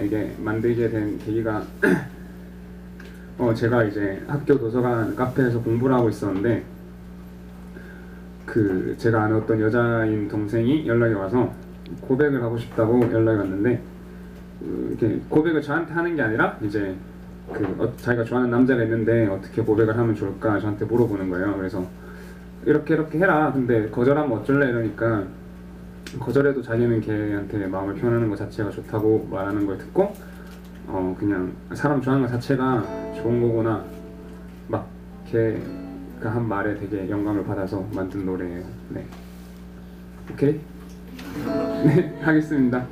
이게 만들게 된 계기가 어 제가 이제 학교 도서관 카페에서 공부를 하고 있었는데 그 제가 아는 어떤 여자인 동생이 연락이 와서 고백을 하고 싶다고 연락이 왔는데 그 이렇게 고백을 저한테 하는 게 아니라 이제 그 어, 자기가 좋아하는 남자가 있는데 어떻게 고백을 하면 좋을까 저한테 물어보는 거예요. 그래서 이렇게 이렇게 해라. 근데 거절하면 어쩔래 이러니까 거절해도 자기는 걔한테 마음을 표현하는 것 자체가 좋다고 말하는 걸 듣고 어 그냥 사람 좋아하는 것 자체가 좋은 거구나 막 걔가 한 말에 되게 영감을 받아서 만든 노래예요. 네. 오케이. 네 하겠습니다.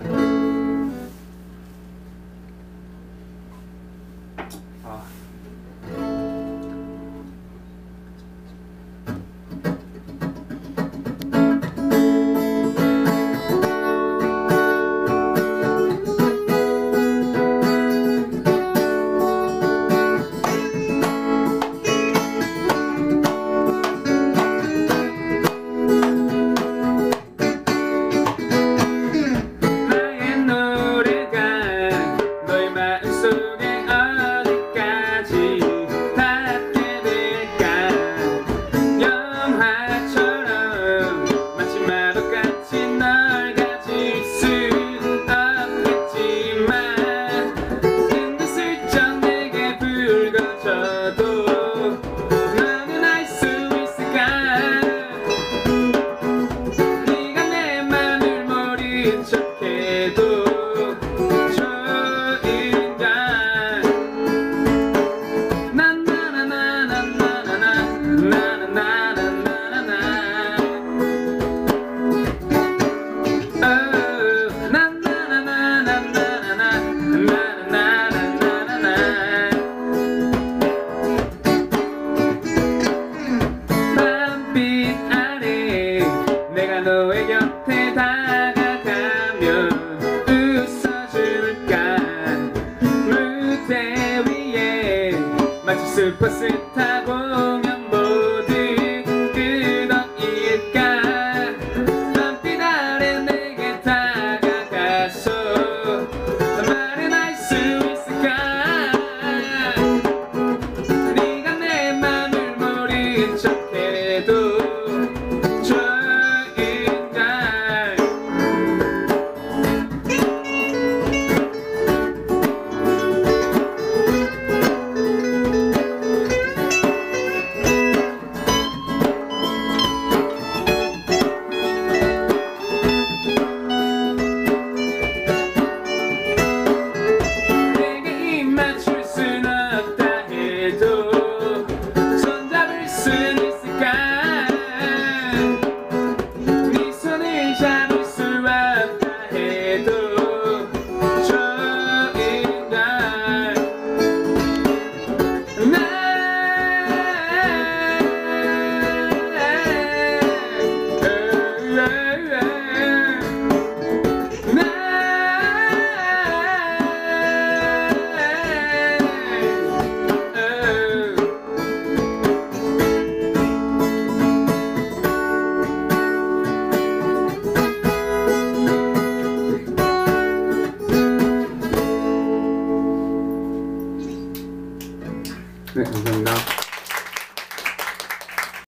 곁에 다가가면 웃어줄까? 무대 위에 마치 슈퍼스타 对你说你看。